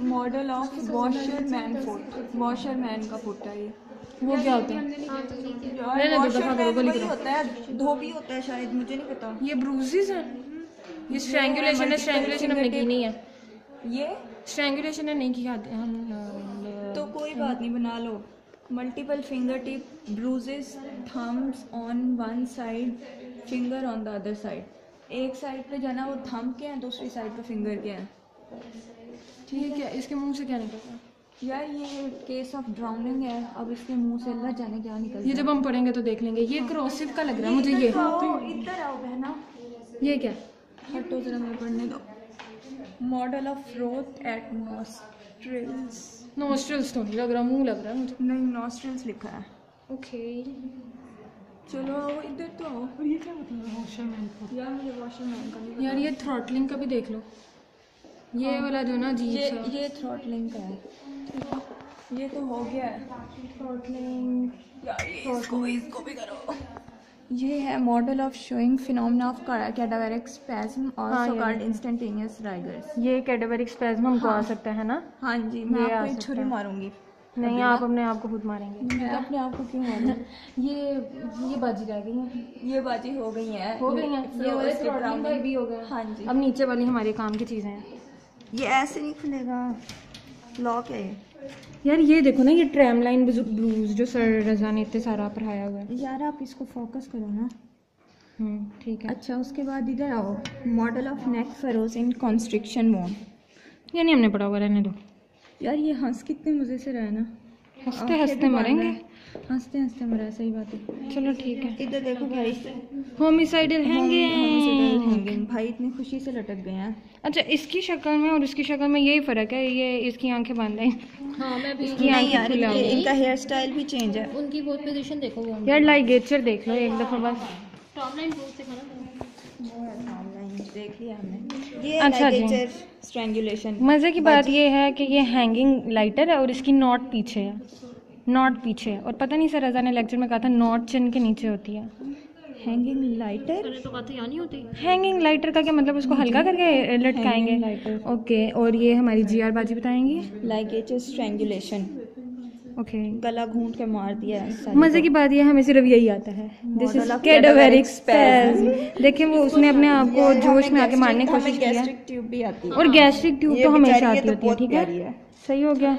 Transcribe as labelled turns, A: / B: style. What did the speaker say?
A: Model of washerman foot washerman का foot है ये।
B: वो क्या होता है?
A: मैन वही होता है धोबी होता है शायद मुझे नहीं पता।
B: ये ब्रूजेस हैं। ये स्ट्रैंगुलेशन है स्ट्रैंगुलेशन हमने की नहीं है।
A: ये?
B: स्ट्रैंगुलेशन है नहीं की हम
A: तो कोई बात नहीं बना लो। Multiple finger tip bruises thumbs on one side finger on the other side एक साइड पे जाना वो थम के हैं दूसरी साइड पे फिंगर के हैं।
B: ठीक है क्या इसके मुँह से क्या निकलता है?
A: यार ये केस ऑफ़ ड्राउनिंग है अब इसके मुँह से अल्लाह जाने क्या निकल
B: ये जब हम पढ़ेंगे तो देख लेंगे। ये क्रोसिव का लग रहा है मुझे ये।
A: इधर आओ बहना।
B: ये क्या?
A: हटो जरा मैं पढ़ने दो। मॉडल ऑफ़ फ्रोथ एटमोस्ट्रिल्स
B: नोस्ट्रल्स तो नहीं लग रहा मुँह लग रहा है मुझे।
A: नहीं नॉस्ट्रिल्स लिखा है।
B: ओके
A: चलो आओ इधर तो आओ।
B: ये क्या मतलब है? वॉशरमैन
A: यार मुझे वॉशरमैन का
B: यार ये थ्रॉटलिंग का भी देख लो। ये वाला जो ना जी
A: ये ये थ्रॉटलिंग का है। ये तो हो गया। है
B: थ्रॉटलिंग
A: यार ये इसको इसको भी करो। ये है model of showing phenomena of cadaveric spasm
B: हाँ,
A: आल्सो कॉल्ड इंस्टेंटेनियस राइगर्स
B: ये कैडेबरिक स्पेज्म हमको आ सकता है ना?
A: हाँ जी मैं आपको एक छुरी
B: है।
A: मारूँगी।
B: नहीं आप अपने आप को खुद मारेंगे।
A: मैं अपने आप को क्यों मारूं?
B: ये ये बाजी रह गई है।
A: ये बाजी हो गई है।
B: हो गई हैं। ये वाले भी हो गया
A: हाँ जी।
B: अब नीचे वाली हमारे काम की चीज़ें हैं।
A: ये ऐसे नहीं खुलेगा। लॉक है
B: यार ये देखो ना ये ट्रैम लाइन ब्लूज जो सर रजा ने इतने सारा पढ़ाया हुआ है।
A: यार आप इसको फोकस करो ना।
B: हम्म ठीक है।
A: अच्छा उसके बाद इधर आओ। Model of neck furrows in constriction मोन
B: ये नहीं हमने पढ़ा हुआ रहने दो।
A: यार ये हंस कितने मज़े से रहा है ना।
B: हँसते हँसते मरेंगे।
A: हँसते हँसते मरा सही बात है।
B: चलो ठीक है।
A: इधर देखो भाई।
B: होमिसाइडल हैंगिंग
A: हैंगिंग भाई इतनी खुशी से लटक गए हैं।
B: अच्छा इसकी शक्ल में और इसकी शक्ल में यही फ़र्क है ये इसकी आँखें बंद हैं।
C: हाँ मैं भी
B: इसकी
A: नहीं यार इनका हेयर स्टाइल भी चेंज है।
C: उनकी वो पोजीशन देखो वो।
B: यार लाइगेचर देख लो एक दफ़ा बस।
C: टॉप लाइन से खाना
A: देख लिया हमने। ये
B: अच्छा जी।
A: स्ट्रैंगुलेशन
B: मज़े की बात ये है कि ये हैंगिंग लाइटर है और इसकी नॉट पीछे है। नॉट पीछे है। और पता नहीं सर रजा ने लेक्चर में कहा था नॉट चिन के नीचे होती है।
A: हैंगिंग लाइटर
C: तो कहा यहाँ नहीं होती।
B: हैंगिंग लाइटर का क्या मतलब? उसको हल्का करके लटकाएँगे? ओके और ये हमारी जी आर बाजी बताएँगी?
A: लाइक एच स्ट्रैंगुलेशन
B: ओके
A: गला घूंट के मार दिया है
B: मज़े की बात ये है, हमें सिर्फ़ यही आता है। दिस इज़ कैडावेरिक स्पेज देखिए वो उसने अपने आप को जोश में आके मारने की कोशिश की है।
A: गैस्ट्रिक ट्यूब भी आती है।
B: और गैस्ट्रिक ट्यूब तो हमेशा आती
A: तो
B: होती है ठीक है?
A: है।
B: सही हो गया।